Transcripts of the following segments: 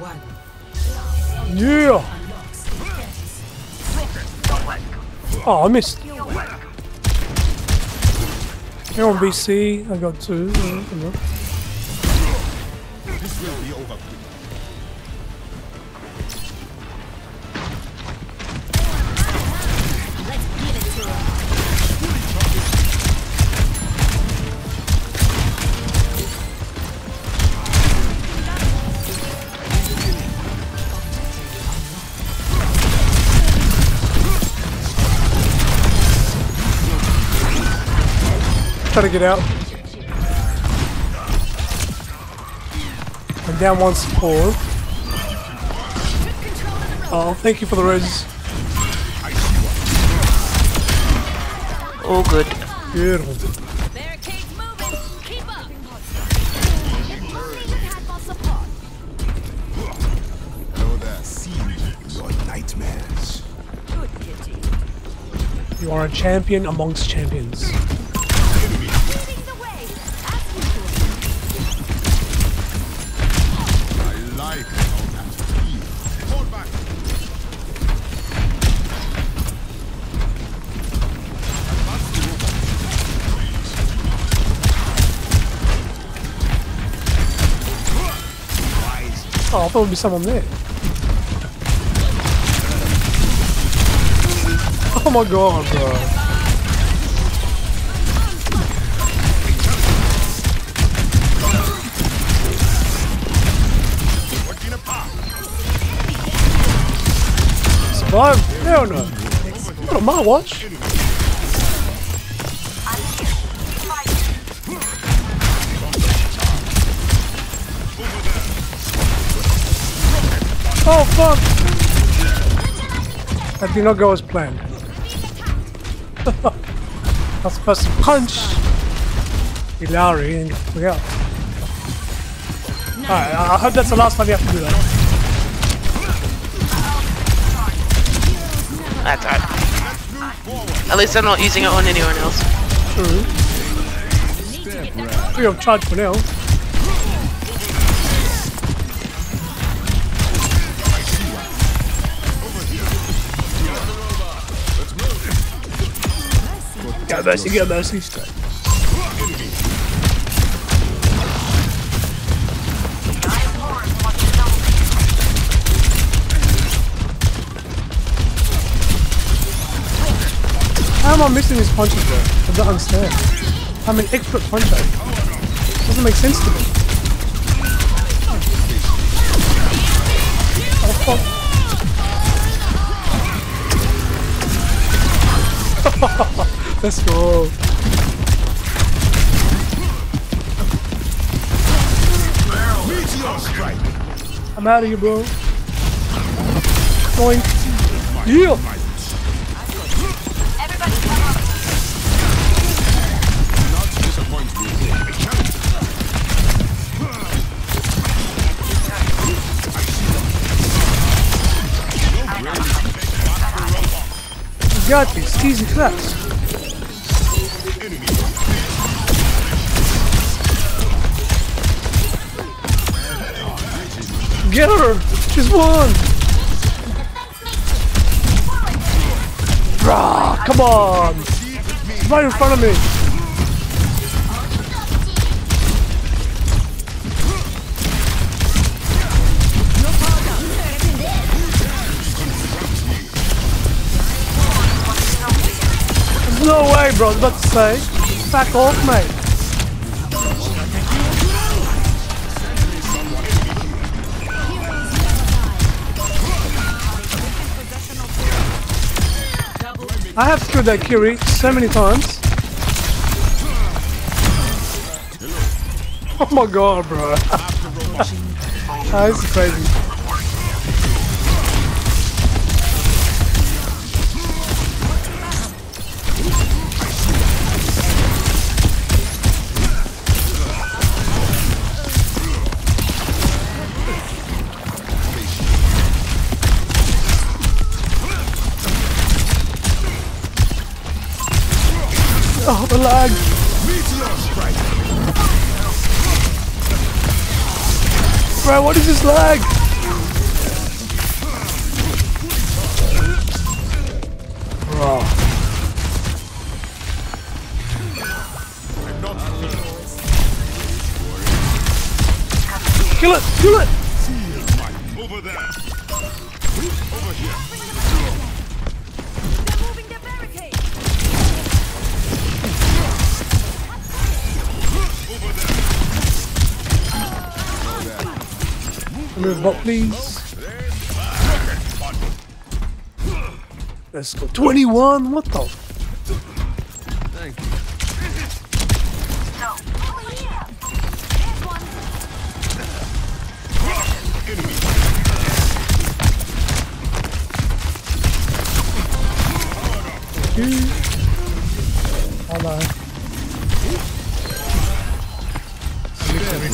one. Yeah! Oh, I missed. Here on BC, I got two. Yeah, come. This will be over Try to get out. I'm down one support. Oh, thank you for the res. All good. Beautiful. Barricades moving. Keep up. If only we had more support. Hello there. See your nightmares. You are a champion amongst champions. Oh, I thought there'd be someone there. Oh my god, bro. Survive? Hell no. Not on my watch. Oh fuck! That did not go as planned. I was supposed to punch Ilari and get out. Alright, I hope that's the last time you have to do that. That's alright. At least I'm not using it on anyone else. True. Free of charge for now. Get mercy. How am I missing these punches bro? I don't understand. I'm an expert puncher. Doesn't make sense to me. Oh fuck. Let's go. Meteor strike. I'm out of here, bro. Going. Yeah. Everybody come up. Not disappoint me. You got this. Easy class. Get her! She's won! Rah, come on! She's right in front of me! There's no way, bro. I was about to say. Back off, mate. I have killed that Kiri so many times. Oh my god, bro. This is crazy. bro? What is this lag? Kill it! Kill it! Over there! Over here! Move bot, please. Let's go. 21? What the? Thank you. Oh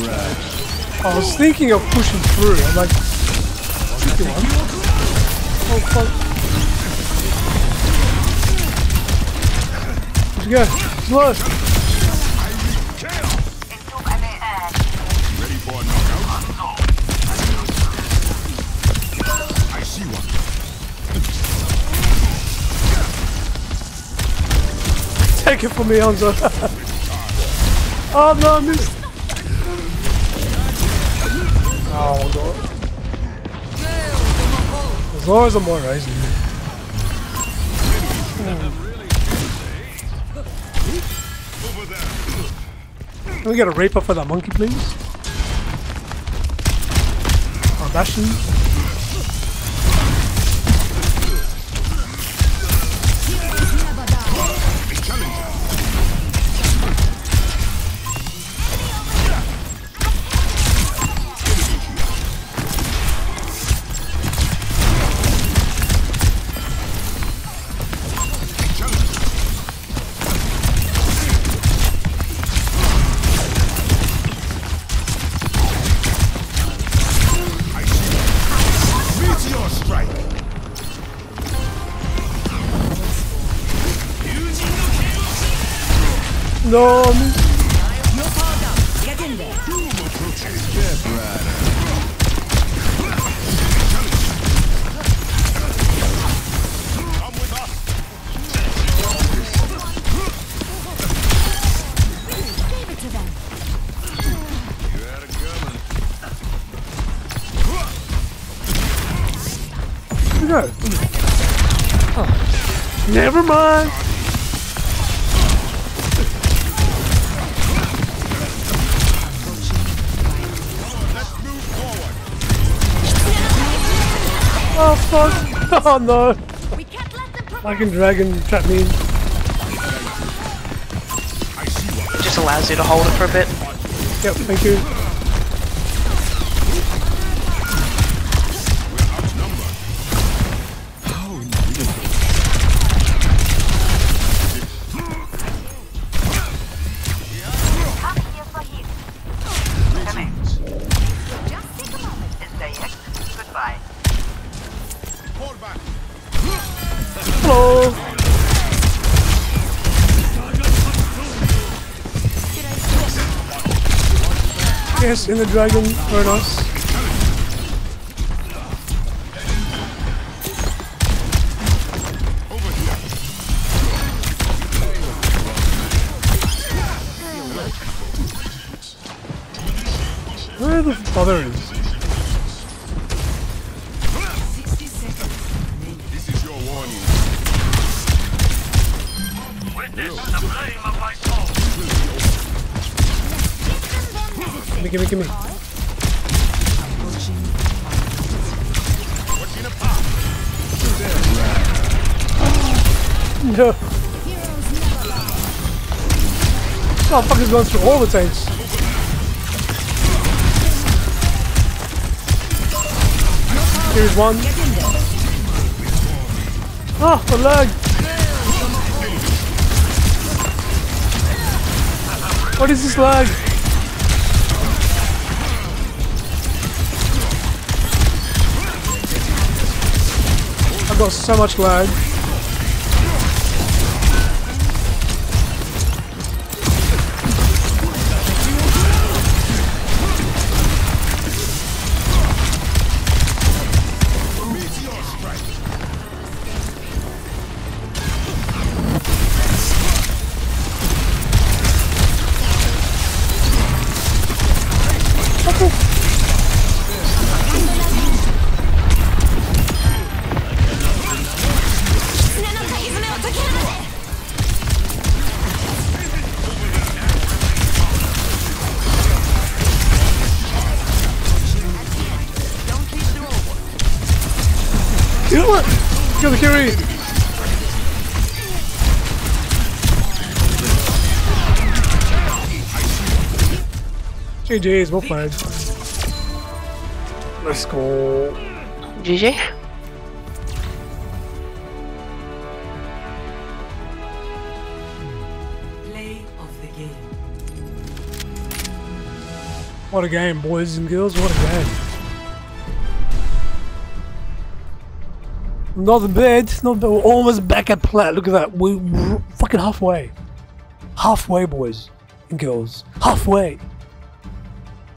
yeah. I was thinking of pushing through. I'm like, 51? Oh fuck. Go? One. Take it from me, Hanzo. oh no, I missed. Oh god. There's always a more rising. Over. Can we get a Reaper for that monkey, please? Or Bastion? You go? Oh. Never mind. Oh fuck. Oh no. We can't let. Fucking dragon trap me. in. I see one. It just allows you to hold it for a bit. Yep, thank you. Yes, in the dragon. furnace. nice. Over here. Where the father is? This is your warning. Gimme, gimme, gimme. What's in a path? No. Oh, fuck is going through all the tanks. Here's one. Oh, the lag. What is this lag? Got so much lag. Kill it! Kill the Kiri! GG's, well played. Let's go. GG. Play of the game. What a game, boys and girls, what a game. Not bad, not bad. We're almost back at plat. Look at that. We- We're fucking halfway. Halfway, boys and girls. Halfway.